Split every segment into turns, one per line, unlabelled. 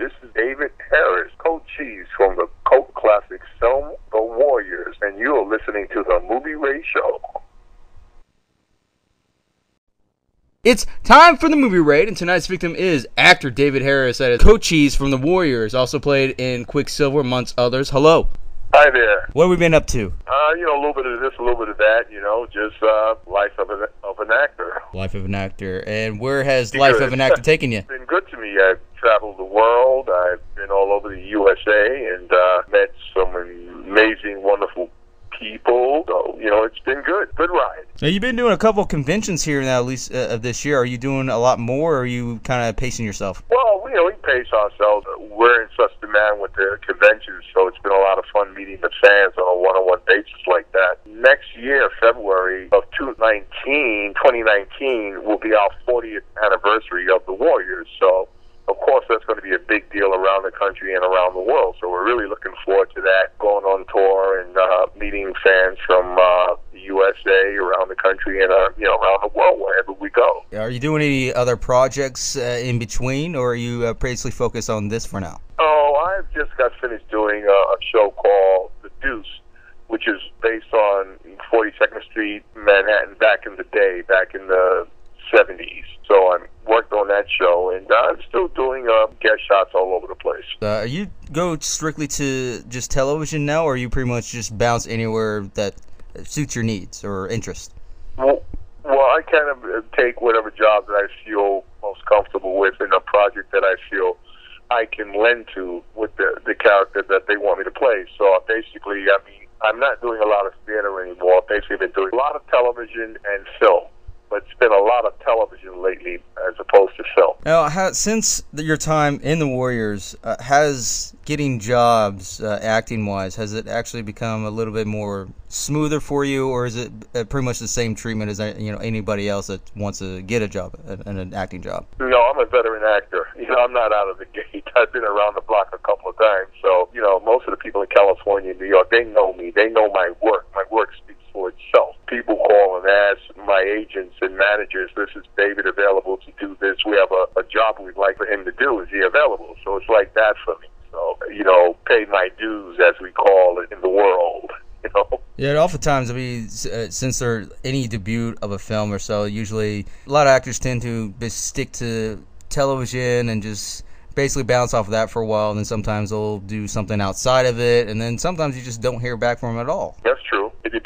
This is David Harris, Coach Cheese from the cult classic film The Warriors, and you are listening to the Movie Raid Show.
It's time for the movie raid, and tonight's victim is actor David Harris, that is Cochise from the Warriors, also played in Quicksilver, amongst others. Hello.
Hi there.
What have we been up to?
Uh, you know, a little bit of this, a little bit of that. You know, just uh, life of an of an actor.
Life of an actor. And where has Life of an Actor taken you?
It's been good to me. I've traveled the world. I've been all over the USA and uh, met some amazing, wonderful people. So, you know, it's been good. Good ride.
Now, you've been doing a couple conventions here now, at least uh, of this year. Are you doing a lot more, or are you kind of pacing yourself?
Well, you know, we pace ourselves. We're in such demand with the conventions, so it's been a lot of fun meeting the fans on a one-on-one basis like that. Next year, February of 2019, 2019 will be our 40th anniversary of the Warriors. So of course, that's going to be a big deal around the country and around the world. So we're really looking forward to that, going on tour and uh, meeting fans from uh, the USA, around the country, and uh, you know around the world wherever we go.
Are you doing any other projects uh, in between, or are you uh, basically focused on this for now?
Oh, I've just got finished doing a, a show called The Deuce, which is based on 42nd Street, Manhattan, back in the day, back in the 70s. So I worked on that show, and I'm still doing uh, guest shots all over the place.
Uh, you go strictly to just television now, or you pretty much just bounce anywhere that suits your needs or interest?
Well, well, I kind of uh, take whatever job that I feel most comfortable with in a project that I feel I can lend to with the the character that they want me to play. So basically, I mean, I'm not doing a lot of theater anymore. I've basically been doing a lot of television and film but it's been a lot of television lately as opposed to film.
Now, has, since your time in the Warriors, uh, has getting jobs uh, acting wise has it actually become a little bit more smoother for you, or is it uh, pretty much the same treatment as uh, you know anybody else that wants to get a job, an, an acting job?
No, I'm a veteran actor. You know, I'm not out of the gate. I've been around the block a couple of times, so you know, most of the people in California, and New York, they know me. They know my work. My work speaks for itself. People call and ask my agents and managers, this is David available to do this. We have a, a job we'd like for him to do. Is he available? So it's like that for me. So, you know, pay my dues, as we call it in the world. You know?
Yeah, oftentimes, I mean, uh, since there any debut of a film or so, usually a lot of actors tend to stick to television and just basically bounce off of that for a while, and then sometimes they'll do something outside of it, and then sometimes you just don't hear back from them at all.
That's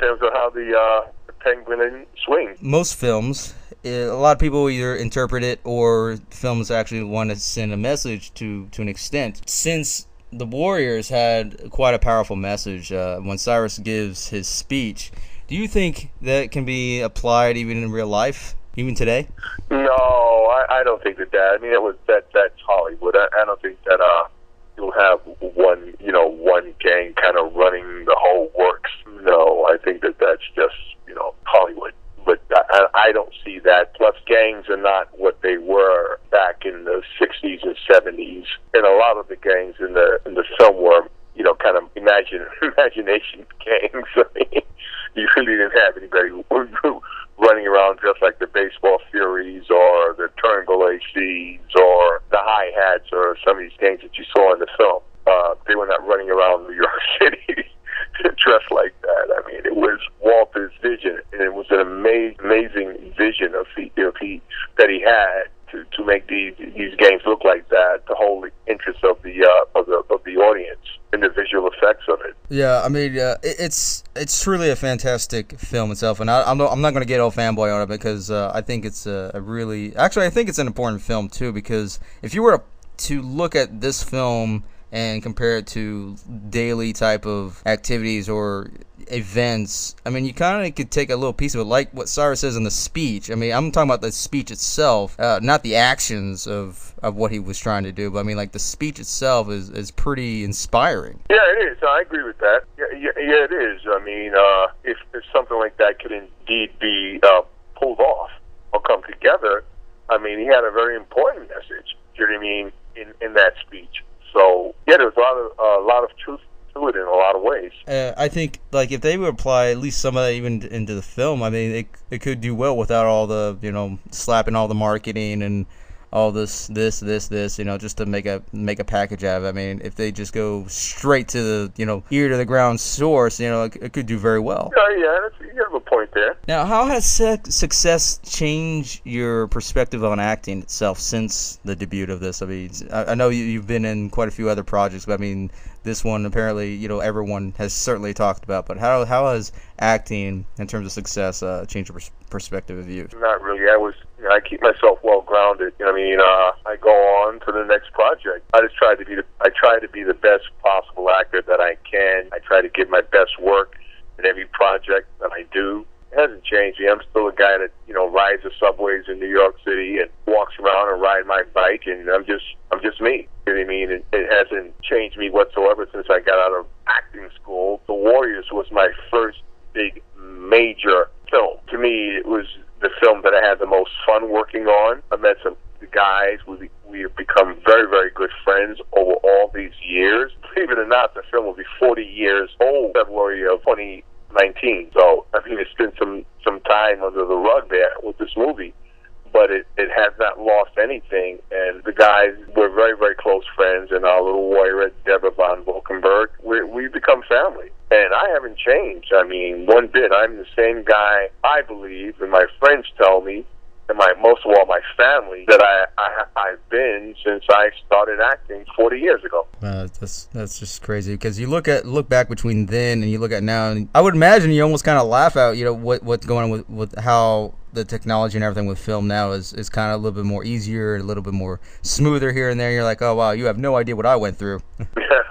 true. It depends on how the, uh, penguin swings.
Most films, eh, a lot of people either interpret it or films actually want to send a message to to an extent. Since the Warriors had quite a powerful message uh, when Cyrus gives his speech. Do you think that can be applied even in real life, even today?
No, I, I don't think that that. I mean, it was that that's Hollywood. I, I don't think that uh, you'll have one, you know, one gang kind of running the whole works. No, I think that that's just you know Hollywood. But I, I don't see that. Plus, gangs are not what they were back in the '60s and '70s, and a lot of the gangs in the in the film were, you know, kind of imagine imagination gangs. I mean, you really didn't have anybody running around just like the baseball furies or the Turnbull ACs or the hi hats or some of these gangs that you saw in the film. Uh, they were not running around New York City dressed like that. I mean, it was Walter's vision, and it was an amazing, amazing vision of he, of he that he had to, to make these these games look like that. The interest of the uh, of the of the audience and the visual effects of it.
Yeah, I mean, uh, it, it's it's truly a fantastic film itself, and I, am not, I'm not going to get all fanboy on it because uh, I think it's a, a really actually I think it's an important film too because if you were to look at this film and compare it to daily type of activities or events, I mean, you kind of could take a little piece of it, like what Cyrus says in the speech. I mean, I'm talking about the speech itself, uh, not the actions of, of what he was trying to do, but I mean, like the speech itself is, is pretty inspiring.
Yeah, it is. I agree with that. Yeah, yeah, yeah it is. I mean, uh, if, if something like that could indeed be uh, pulled off or come together, I mean, he had a very important message. You know what I mean? In in that speech. So yeah, there's a lot of a lot of truth to it in a lot of ways.
Uh, I think like if they would apply at least some of that even into the film, I mean, it it could do well without all the you know slapping all the marketing and all this, this, this, this, you know, just to make a make a package out of it. I mean, if they just go straight to the, you know, ear to the ground source, you know, it, it could do very well.
Yeah, yeah, you have a point there.
Now, how has success changed your perspective on acting itself since the debut of this? I mean, I, I know you, you've been in quite a few other projects, but I mean, this one apparently you know everyone has certainly talked about. But how how has acting in terms of success uh, changed your pers- perspective of you?
Not really. I was you know, I keep myself well grounded. You know, I mean, uh, I go on to the next project. I just try to be the I try to be the best possible actor that I can. I try to give my best work in every project that I do. It hasn't changed. Me. I'm still a guy that you know rides the subways in New York City and walks around and ride my bike, and I'm just I'm just me. You know what I mean? It, it hasn't changed me whatsoever since I got out of acting school. The Warriors was my first big major film. To me, it was the film that I had the most fun working on. I met some guys. We we have become very very good friends over all these years. Believe it or not, the film will be 40 years old February of 2019. So I mean, it's been some some time under the rug there with this movie but it, it has not lost anything. And the guys, we're very, very close friends, and our little warrior, Deborah Van Valkenburgh, we, we've become family. And I haven't changed. I mean, one bit. I'm the same guy, I believe, and my friends tell me, and my most of all my family that I, I I've been since I started acting 40 years ago.
Uh, that's that's just crazy because you look at look back between then and you look at now, and I would imagine you almost kind of laugh out, you know, what what's going on with with how the technology and everything with film now is, is kind of a little bit more easier, and a little bit more smoother here and there. You're like, oh wow, you have no idea what I went through.
yeah.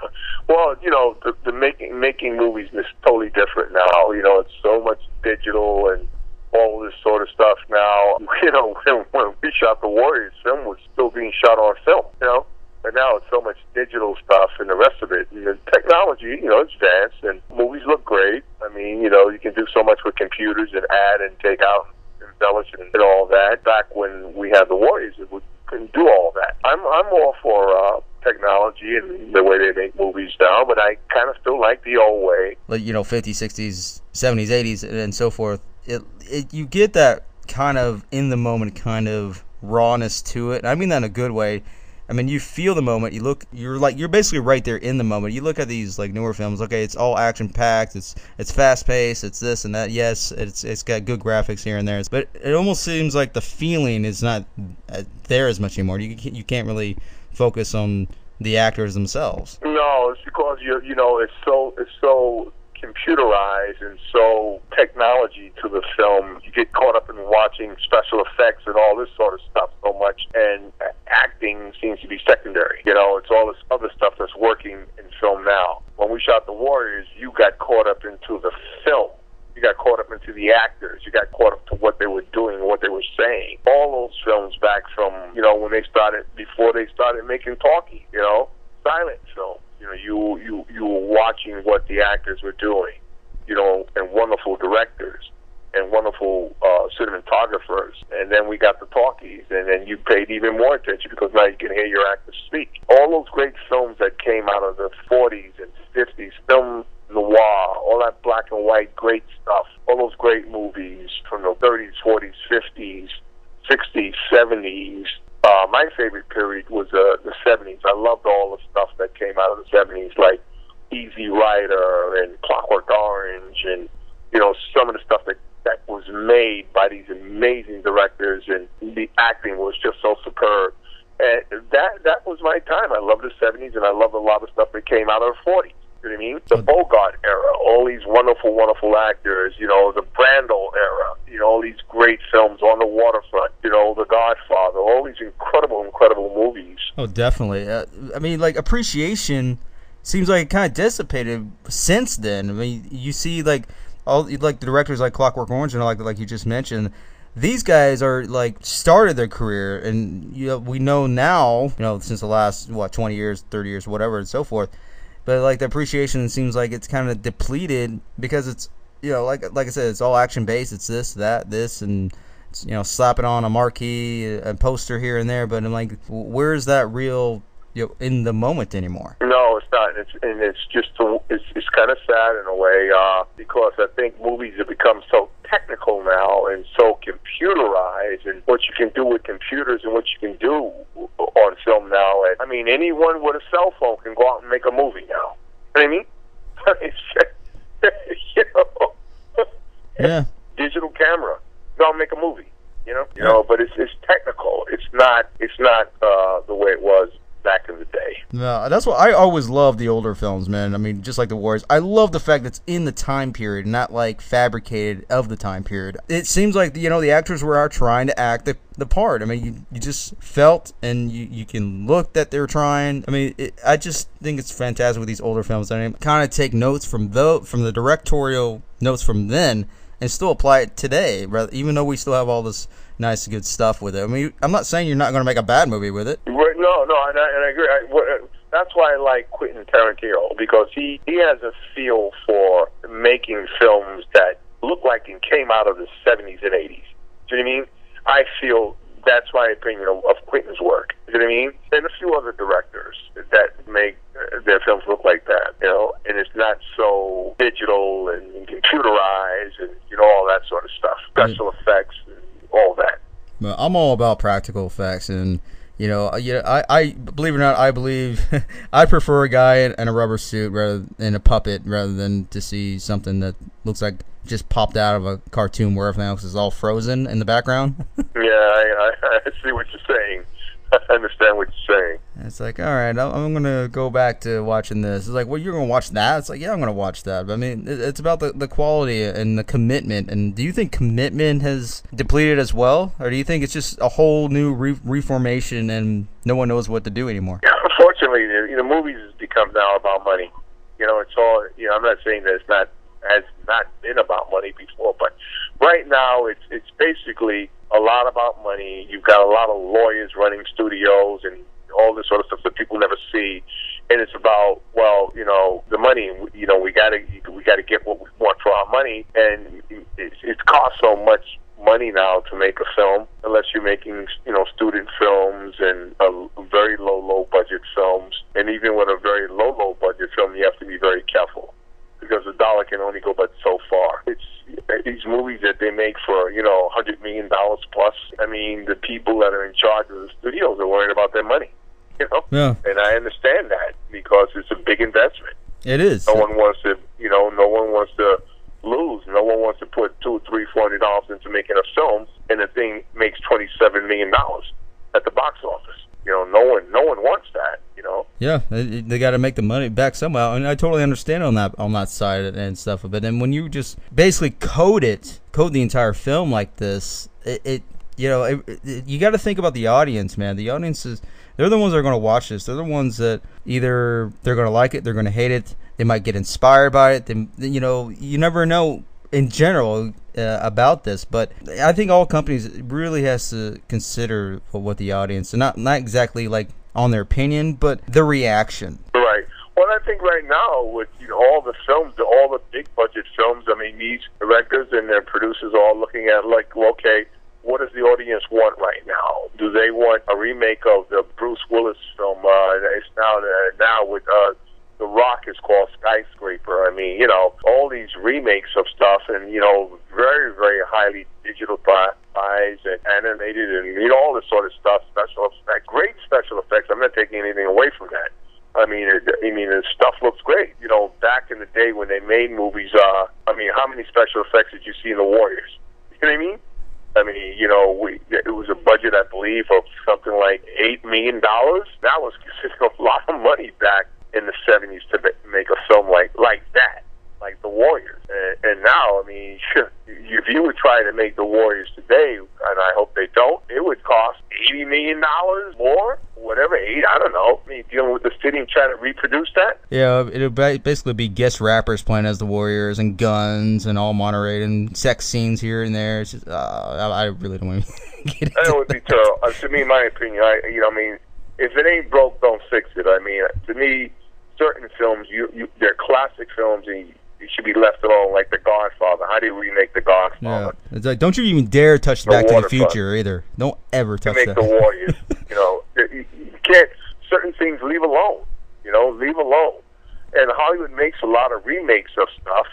Well, you know, the, the making making movies is totally different now. You know, it's so much digital and all this sort of stuff now. You know, when, when we shot the Warriors, film was still being shot on film. You know, but now it's so much digital stuff and the rest of it. And the technology, you know, it's advanced and movies look great. I mean, you know, you can do so much with computers and add and take out embellish and all that. Back when we had the Warriors, we couldn't do all that. I'm I'm all for uh, technology and the way they make movies now, but I kind of still like the old way.
Like you know, 50s, 60s, 70s, 80s, and so forth. It, it you get that kind of in the moment kind of rawness to it. I mean that in a good way I mean, you feel the moment. You look, you're like, you're basically right there in the moment. You look at these like newer films. Okay, it's all action packed. It's it's fast paced. It's this and that. Yes, it's it's got good graphics here and there. But it almost seems like the feeling is not uh, there as much anymore. You you can't really focus on the actors themselves.
No, it's because you you know it's so it's so computerized and so technology to the film. You get caught up in watching special effects and all this sort of stuff so much, and acting seems to be secondary. You know, it's all this other stuff that's working in film now. When we shot The Warriors, you got caught up into the film. You got caught up into the actors. You got caught up to what they were doing what they were saying. All those films back from, you know, when they started, before they started making talkie, you know, silent film you know, you you you were watching what the actors were doing, you know, and wonderful directors and wonderful uh, cinematographers. And then we got the talkies, and then you paid even more attention because now you can hear your actors speak. All those great films that came out of the 40s and 50s, film noir, all that black and white great stuff, all those great movies from the 30s, 40s, 50s, 60s, 70s, uh, my favorite period was uh, the 70s. I loved all the stuff that came out of the 70s, like Easy Rider and Clockwork Orange, and you know some of the stuff that that was made by these amazing directors, and the acting was just so superb. And that that was my time. I love the 70s, and I love a lot of stuff that came out of the 40s. You know what I mean? The Bogart era, all these wonderful, wonderful actors, you know, the Brando era, you know, all these great films on the waterfront, you know, The Godfather, all these incredible, incredible movies.
Oh, definitely. Uh, I mean, like, appreciation seems like it kind of dissipated since then. I mean, you see, like, all like the directors like Clockwork Orange and like like you just mentioned, these guys are like started their career, and you know, we know now, you know, since the last what twenty years, thirty years, whatever, and so forth but like the appreciation seems like it's kind of depleted because it's you know like like I said it's all action based it's this that this and you know slap it on a marquee a poster here and there but I'm like where's that real you know, in the moment anymore
no it's not it's and it's just it's it's kind of sad in a way uh, because I think movies have become so technical now and so computerized, and what you can do with computers and what you can do on film now. And, I mean, anyone with a cell phone can go out and make a movie now. You know what I mean? you know,
Yeah.
digital camera, go make a movie. You know, you know, but it's it's technical. It's not it's not uh, the way it was back in the day.
No, that's what I always love the older films, man. I mean, just like the Warriors, I love the fact that it's in the time period, not like fabricated of the time period. It seems like you know the actors were are trying to act the, the part. I mean, you, you just felt and you, you can look that they're trying. I mean, it, I just think it's fantastic with these older films. I mean, kind of take notes from the from the directorial notes from then and still apply it today, even though we still have all this nice, good stuff with it. I mean, I'm not saying you're not going to make a bad movie with it.
Right, no, no, and I, and I agree. I, what, that's why I like Quentin Tarantino because he he has a feel for making films that look like it came out of the 70s and 80s. Do you know what I mean? I feel that's my opinion of, of Quentin's work. Do You know what I mean? And a few other directors that make uh, their films look like that, you know, and it's not so digital and, and computerized and, you know, all that sort of stuff. Special effects and all that.
But I'm all about practical effects, and you know, yeah, I, I believe it or not, I believe I prefer a guy in, in a rubber suit rather than a puppet, rather than to see something that looks like just popped out of a cartoon where everything else is all frozen in the background.
Yeah, I, I, I see what you're saying. I understand what you're saying.
It's like, all right, I'm, gonna go back to watching this. It's like, well, you're gonna watch that? It's like, yeah, I'm gonna watch that. But I mean, it's about the, the quality and the commitment. And do you think commitment has depleted as well, or do you think it's just a whole new re- reformation and no one knows what to do anymore?
Yeah, Unfortunately, the, you know, movies become now about money. You know, it's all. You know, I'm not saying that it's not has not been about money before, but right now it's it's basically a lot about money. You've got a lot of lawyers running studios and all this sort of stuff that people never see, and it's about well, you know, the money. You know, we got to we got to get what we want for our money, and it, it costs so much money now to make a film, unless you're making you know student films and uh, very low low budget films, and even with a very low low budget film, you have to be very careful because the dollar can only go but so far. It's these movies that they make for you know hundred million dollars plus. I mean, the people that are in charge of the studios are worried about their money. You know,
Yeah,
and I understand that because it's a big investment.
it is.
No one wants to, you know, no one wants to lose. No one wants to put two, three, four hundred dollars into making a film, and the thing makes twenty-seven million dollars at the box office. You know, no one, no one wants that. You know,
Yeah, they, they got to make the money back somehow, and I totally understand on that on that side and stuff. But then when you just basically code it, code the entire film like this, it, it you know, it, it, you got to think about the audience, man. The audience is they're the ones that are going to watch this. They're the ones that either they're going to like it, they're going to hate it, they might get inspired by it. They, you know, you never know in general uh, about this, but I think all companies really has to consider what the audience, and not not exactly like on their opinion, but the reaction.
right? Well, I think right now with you know all the films, all the big budget films. I mean, these directors and their producers are all looking at like, well, okay, what does the audience want right now? Do they want a remake of the Bruce Willis film? Uh, it's now uh, now with uh, The Rock is called Skyscraper. I mean, you know, all these remakes of stuff, and you know, very very highly digitalized and animated, and you know, all this sort of stuff. Special effects, great special effects. I'm not taking anything away from that. I mean, it, I mean, the stuff looks great. You know, back in the day when they made movies, uh, I mean, how many special effects did you see in The Warriors? You know what I mean? Mean, you know, we it was a budget, I believe, of something like eight million dollars. That was considered a lot of money back in the seventies to make a film like like that, like The Warriors. And, and now, I mean, if you would try to make The Warriors today, and I hope they don't, it would cost eighty million dollars more, whatever. Eight, I don't know. I mean, dealing with the city and trying to reproduce that.
Yeah, it'll basically be guest rappers playing as the Warriors and guns and all Monterey and sex scenes here and there. It's just, uh, I, I really don't want to get into
That would be terrible. Uh, to me, my opinion, I you know, I mean, if it ain't broke, don't fix it. I mean, to me, certain films, you, you they're classic films, and you, should be left alone. Like The Godfather. How do you remake The
Yeah,
Godfather?
it's like don't you even dare touch
The
Back to the. Future either. Don't ever
To
touch
make
that.
The Warriors. you know, you, you can't. Certain things leave alone. You know, leave alone. And Hollywood makes a lot of remakes of stuff,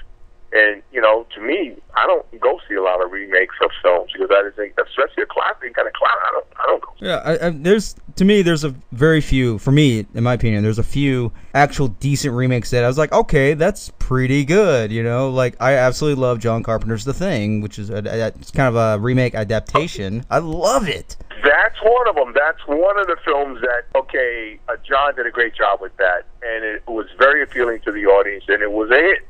And you know, to me, I don't go see a lot of remakes of films because I just think, especially a classic kind of clown, I don't, I don't go.
Yeah, I, I, there's to me, there's a very few. For me, in my opinion, there's a few actual decent remakes that I was like, okay, that's pretty good. You know, like I absolutely love John Carpenter's The Thing, which is a, a, it's kind of a remake adaptation. I love it.
That's one of them. That's one of the films that okay, uh, John did a great job with that, and it was very appealing to the audience, and it was a hit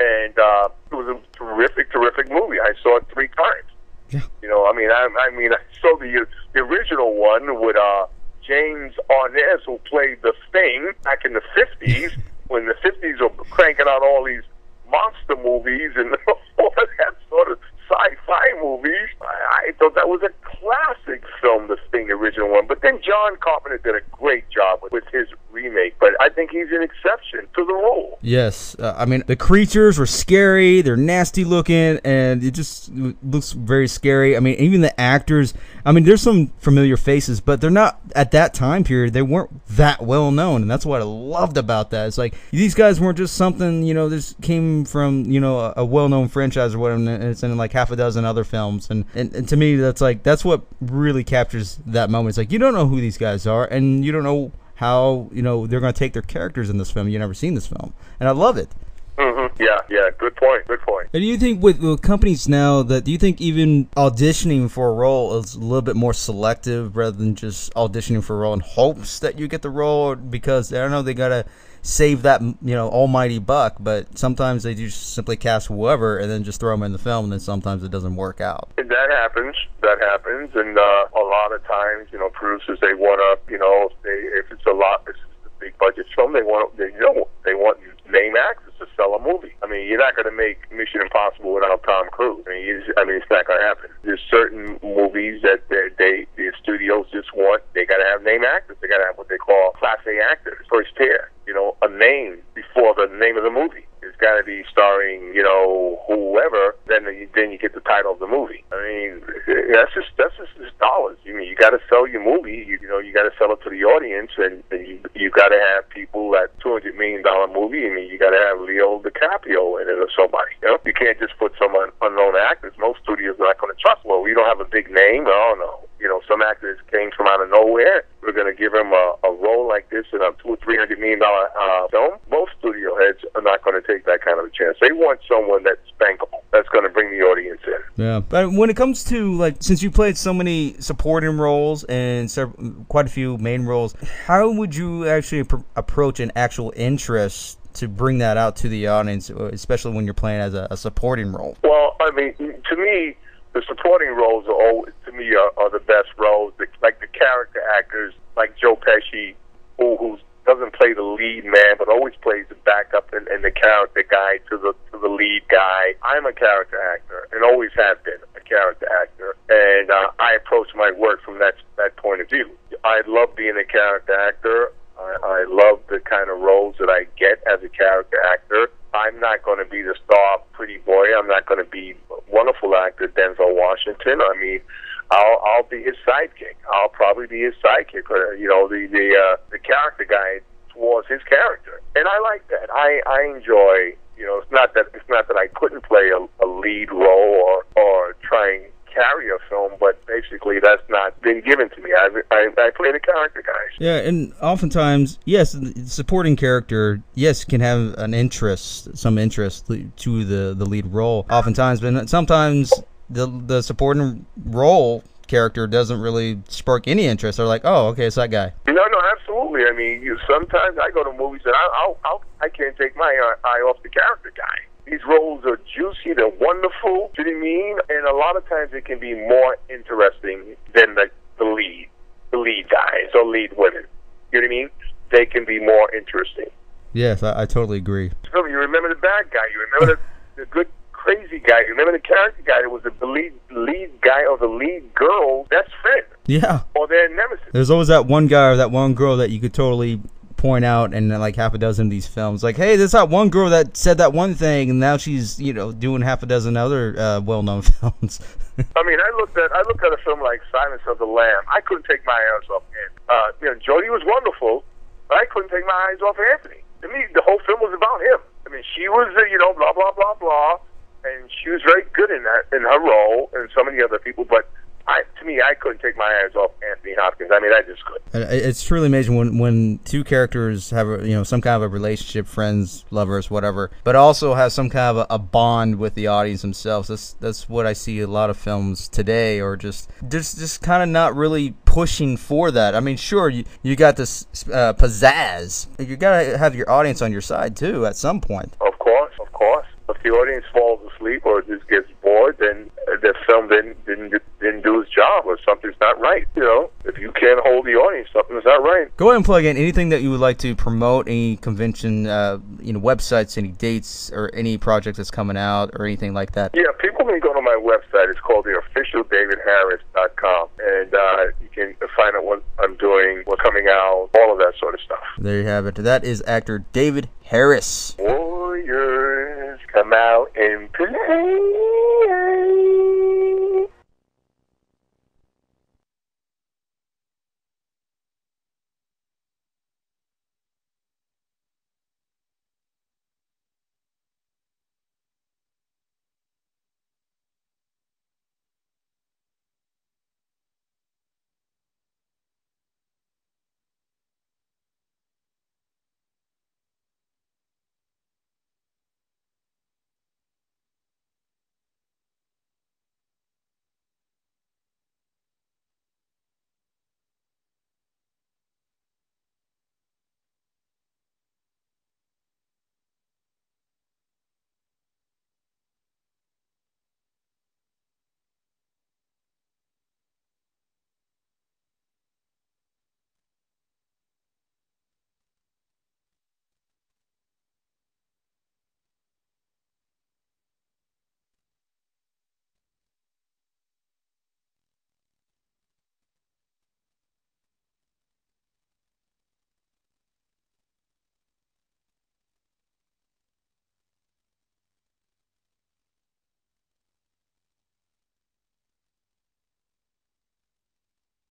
and uh, it was a terrific, terrific movie. I saw it three times.
Yeah.
You know, I mean, I, I mean, I saw the the original one with uh, James Arness, who played the Thing back in the fifties, when the fifties were cranking out all these monster movies and all that sort of sci-fi movies. I, I thought that was a classic film, the Thing, the original one. But then John Carpenter did a great job with, with his remake. But I think he's an exception to the rule.
Yes, uh, I mean the creatures were scary. They're nasty looking, and it just looks very scary. I mean, even the actors. I mean, there's some familiar faces, but they're not at that time period. They weren't that well known, and that's what I loved about that. It's like these guys weren't just something you know. This came from you know a, a well-known franchise or whatever, and it's in like half a dozen other films, and, and and to me that's like that's what really captures that moment. It's like you don't know who these guys are, and you don't know how you know they're going to take their characters in this film. You've never seen this film, and I love it.
Mm-hmm. Yeah, yeah. Good point. Good point.
And do you think with, with, companies now that do you think even auditioning for a role is a little bit more selective rather than just auditioning for a role in hopes that you get the role? Because I don't know they gotta save that you know almighty buck, but sometimes they just simply cast whoever and then just throw them in the film, and then sometimes it doesn't work out.
That happens. That happens, and uh, a lot of times, you know, producers they want to, you know, if, they, if it's a lot, it's a big budget film, they want, they, you know, they want name actors to sell a movie. I mean, you're not going to make Mission Impossible without Tom Cruise. I mean, I mean, it's not going to happen. There's certain movies that they the studios just want. They got to have name actors. They got to have what they call class A actors, first tier. You know, a name before the name of the movie. It's got to be starring, you know, whoever. Then you, then you get the title of the movie. I mean, that's just that's just, just dollars. You mean you got to sell your movie. You, you know, you got to sell it to the audience, and, and you you got to have people at two hundred million dollar movie. I mean, you got to have Leo DiCaprio in it or somebody. You know, you can't just put some un- unknown actors. Most studios are not going to trust. Well, we don't have a big name. Oh no. You know, some actors came from out of nowhere. We're going to give him a, a role like this in a two or three hundred million dollar uh, film. Most studio heads are not going to take that kind of a chance. They want someone that's bankable, that's going to bring the audience in.
Yeah, but when it comes to like, since you played so many supporting roles and several, quite a few main roles, how would you actually pr- approach an actual interest to bring that out to the audience, especially when you're playing as a, a supporting role?
Well, I mean, to me, the supporting roles are always, to me, are, are the best roles. The, like the character actors, like Joe Pesci, who who doesn't play the lead man, but always plays the backup and, and the character guy to the to the lead guy. I'm a character actor and always have been a character actor, and uh, I approach my work from that that point of view. I love being a character actor. I, I love the kind of roles that I get as a character actor. I'm not going to be the star pretty boy. I'm not going to be wonderful actor Denzel Washington. I mean, I'll I'll be his sidekick. I'll probably be his sidekick, or you know, the the uh, the character guy towards his character, and I like that. I I enjoy. You know, it's not that it's not that I couldn't play a, a lead role or or try and carry a film, but basically that's not been given to me. I, I, I play the character guys.
Yeah, and oftentimes, yes, supporting character, yes, can have an interest, some interest to the the lead role. Oftentimes, but sometimes the the supporting role character doesn't really spark any interest. They're like, oh, okay, it's that guy.
No, no, absolutely. I mean, you, sometimes I go to movies and I, I'll, I'll, I can't take my uh, eye off the character guy. These roles are juicy, they're wonderful. Do you know what I mean? And a lot of times it can be more interesting than the, the lead, the lead guys or lead women. You know what I mean? They can be more interesting.
Yes, I, I totally agree.
You remember the bad guy. You remember the, the good crazy guy. Remember the character guy that was the lead lead guy or the lead girl? That's Finn.
Yeah.
Or their nemesis.
There's always that one guy or that one girl that you could totally point out in like half a dozen of these films. Like, hey, there's that one girl that said that one thing, and now she's you know doing half a dozen other uh, well-known films.
I mean, I looked at I looked at a film like Silence of the Lamb. I couldn't take my eyes off him. Uh, you know, Jodie was wonderful, but I couldn't take my eyes off Anthony. To me, the whole film was about him. I I mean, she was, uh, you know, blah blah blah blah, and she was very good in that in her role, and so many other people. But I, to me, I couldn't take my eyes off Anthony Hopkins. I mean, I just couldn't.
It's truly amazing when when two characters have a, you know some kind of a relationship, friends, lovers, whatever, but also has some kind of a, a bond with the audience themselves. That's that's what I see a lot of films today, or just just just kind of not really pushing for that. I mean, sure, you you got this uh, pizzazz. You gotta have your audience on your side too at some point.
Of course, of course. If the audience falls or just gets bored, then the film didn't didn't didn't do its job, or something's not right. You know, if you can't hold the audience, something's not right.
Go ahead and plug in anything that you would like to promote, any convention, uh, you know, websites, any dates, or any project that's coming out, or anything like that.
Yeah, people can go to my website. It's called the officialdavidharris.com, and uh, you can find out what I'm doing, what's coming out, all of that sort of stuff.
There you have it. That is actor David Harris.
Warriors come out and play.